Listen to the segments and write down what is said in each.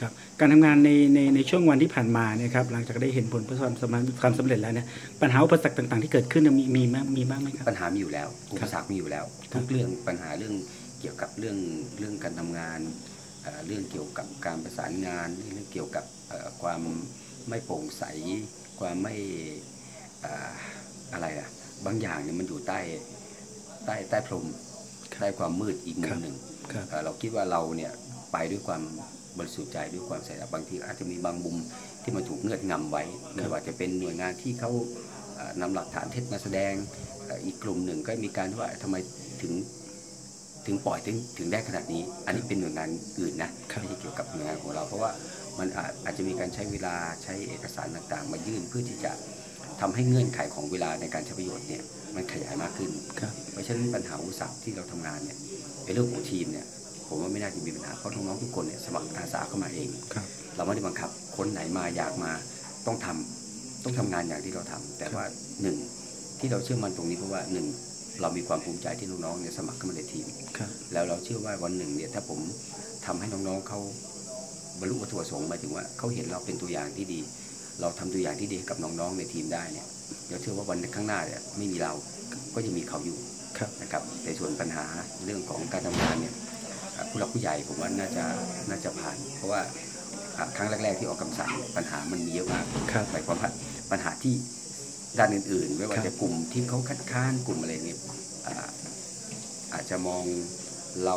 ครับการทำงานในในในช่วงวันที่ผ่านมาเนี่ยครับหลังจากได้เห็นผลประสบความสำความสำเร็จแล้วเนี่ยปัญหาอุปสรรคต่าง ๆ ที่เกิดขึ้นเนี่ยมีมีมั้ยมีบ้างไหมครับปัญหามีอยู่แล้วอุปสรรคมีอยู่แล้วทุกเรื่องปัญหาเรื่องเกี่ยวกับเรื่องเรื่องการทำงานเอ่อเรื่องเกี่ยวกับการประสานงานเรื่องเกี่ยวกับเอ่อความไม่โปร่งใส ความไม่เอ่ออะไรอะบางอย่างเนี่ยมันอยู่ใต้ใต้ใต้พรมใต้ความมืดอีกมุมหนึ่งครับเอ่อเราคิดว่าเราเนี่ยไปด้วยความ บริสุทธิ์ใจด้วยความใส่บางทีอาจจะมีบางมุมที่มันถูกเงื่อนงำไว้ไม่ว่าจะเป็นหน่วยงานที่เขาเอ่อนำหลักฐานเท็จมาแสดงเอ่ออีกกลุ่มหนึ่งก็มีการที่ว่าทำไมถึงถึงปล่อยถึงถึงได้ขนาดนี้ อันนี้เป็นหน่วยงานอื่นนะครับไม่ใช่เกี่ยวกับหน่วยงานของเรา เพราะว่ามันอาจอาจจะมีการใช้เวลาใช้เอกสารต่างๆ มายื่นเพื่อที่จะทำให้เงื่อนไขของเวลาในการใช้ประโยชน์เนี่ยมันขยายมากขึ้นครับเพราะฉะนั้นปัญหาอุปสรรคที่เราทำงานเนี่ยในเรื่องของทีมเนี่ย ผมว่าไม่น่าจะมีปัญหาเพราะน้องๆทุกคนเนี่ยสมัครอาสาเข้ามาเองครับเราไม่ได้บังคับคนไหนมาอยากมาต้องทำต้องทำงานอย่างที่เราทำแต่ว่าหนึ่งที่เราเชื่อมั่นตรงนี้เพราะว่าหนึ่งเรามีความภูมิใจที่น้องๆเนี่ยสมัครเข้ามาในทีมครับแล้วเราเชื่อว่าวันหนึ่งเนี่ยถ้าผมทำให้น้องๆเขาบรรลุวัตถุประสงค์หมายถึงว่าเขาเห็นเราเป็นตัวอย่างที่ดี เราทำตัวอย่างที่ดีให้กับน้องๆในทีมได้เนี่ยเราเชื่อว่าวันข้างหน้าเนี่ยไม่มีเราก็จะมีเขาอยู่ครับนะครับในส่วนปัญหาเรื่องของการทำงานเนี่ยอ่า ผู้หลักผู้ใหญ่ผมว่าน่าจะน่าจะผ่าน เพราะว่าอ่าครั้งแรก ๆ ที่ออกคำสั่งปัญหามันมีเยอะมากครับหมายความว่าปัญหาที่ด้านอื่นๆ ไม่ว่าครับจะกลุ่มที่เขาคัดค้านกลุ่มอะไรเนี่ยอ่าอาจจะมองเรา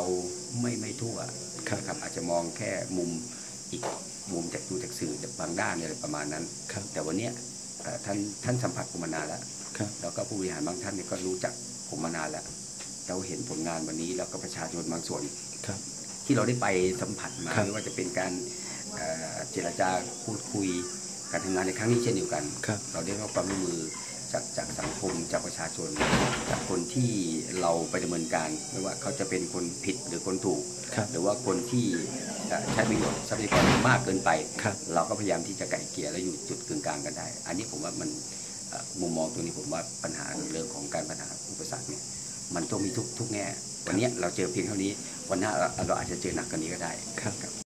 ไม่ไม่ทั่วครับนะครับอาจจะมองแค่มุมอีกมุมจากดูจากสื่อจากบางด้านอะไรประมาณนั้นครับแต่วันเนี้ยเอ่อท่านท่านสัมผัสผมมานานแล้วครับแล้วก็ผู้บริหารบางท่านเนี่ยก็รู้จักผมมานานแล้ว เราเห็นผลงานวันนี้แล้วก็ประชาชนบางส่วนครับที่เราได้ไปสัมผัสมาครับไม่ว่าจะเป็นการเอ่อเจรจาพูดคุยการทำงานในครั้งนี้เช่นเดียวกันครับเราได้รับความร่วมมือจากจากสังคมจากประชาชน จากคนที่เราไปดำเนินการ ไม่ว่าเขาจะเป็นคนผิดหรือคนถูกครับหรือว่าคนที่เอ่อใช้ประโยชน์ทรัพยากรมากเกินไปครับเราก็พยายามที่จะไก่เกลี่ยและอยู่จุดกึ่งกลางกันได้ อันนี้ผมว่ามันเอ่อมุมมองตรงนี้ผมว่าปัญหาเรื่องของการปัญหาอุปสรรคเนี่ย มันต้องมีทุกทุกแง่ วันเนี้ยเราเจอเพียงเท่านี้ วันหน้าเราเราอาจจะเจอหนักกว่านี้ก็ได้ครับ